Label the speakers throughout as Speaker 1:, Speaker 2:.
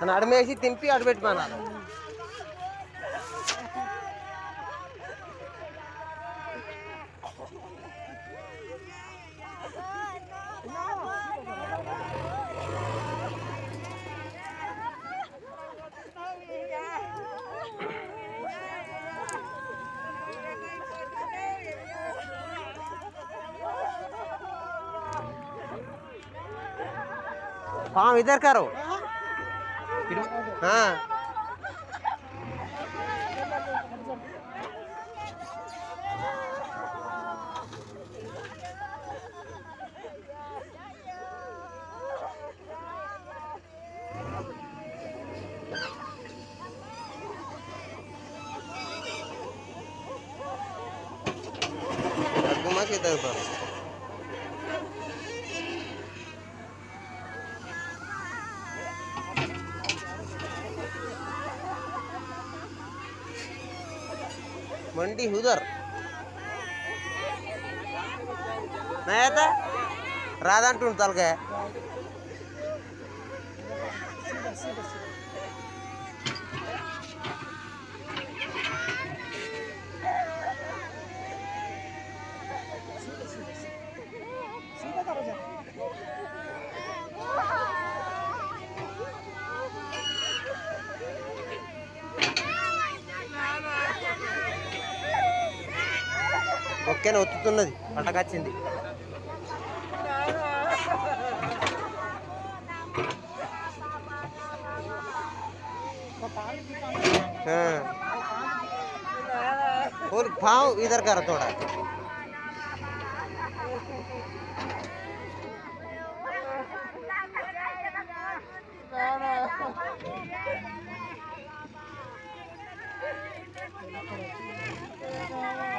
Speaker 1: అని అడమేసి తింపి అడబెట్టుమన్నారు पाँव इधर करो Aku masih terbang मंडी उधर नहीं आता? राधा टून तल गया। ఒకేనా ఒత్తుతున్నది పటకొచ్చింది हाँ। और भाव इधर कर थोड़ा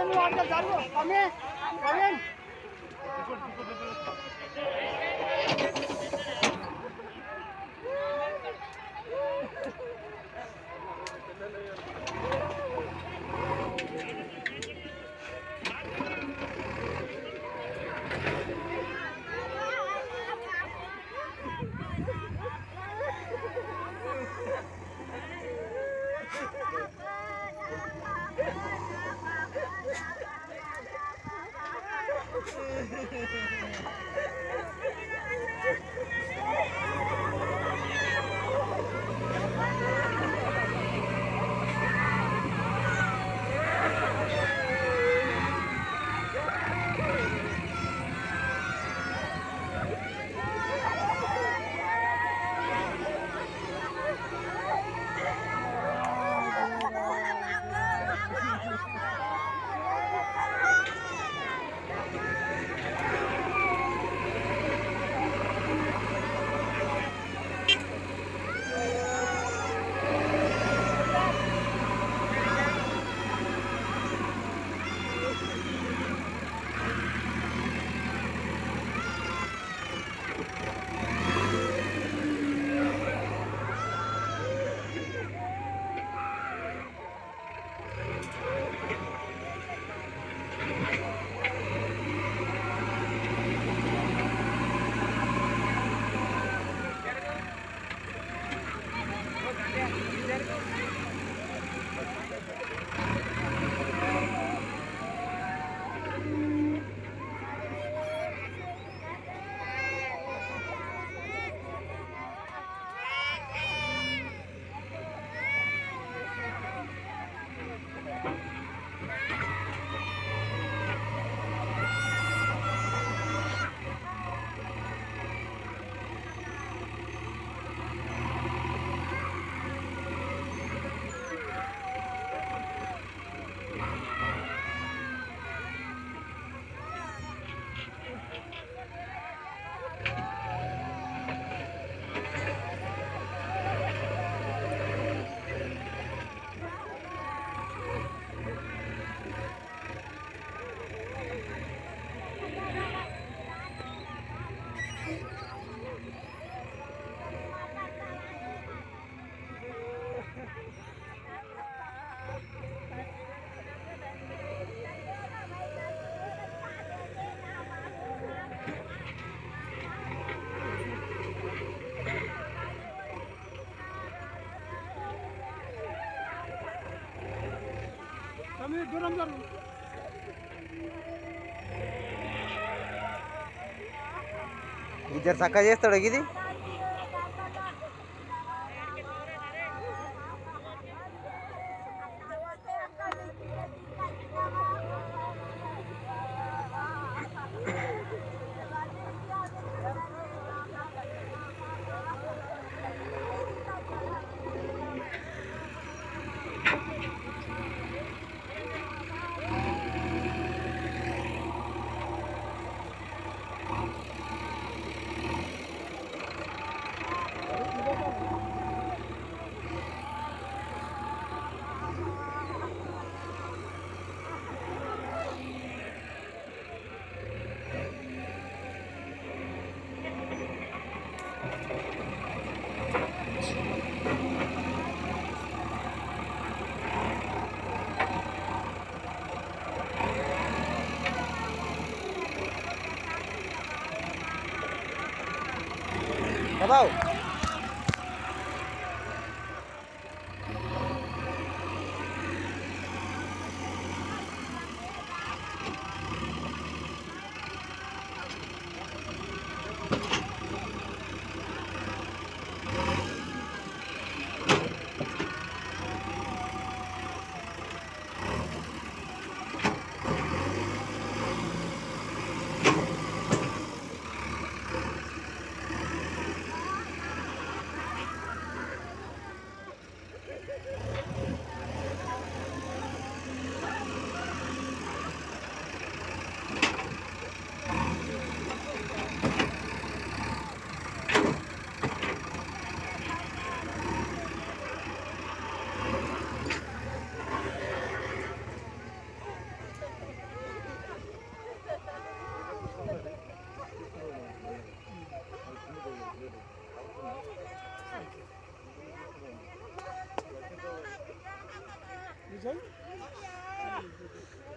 Speaker 2: Come in. Come in. ¿Y
Speaker 1: te sacas ya esto? Tá bom?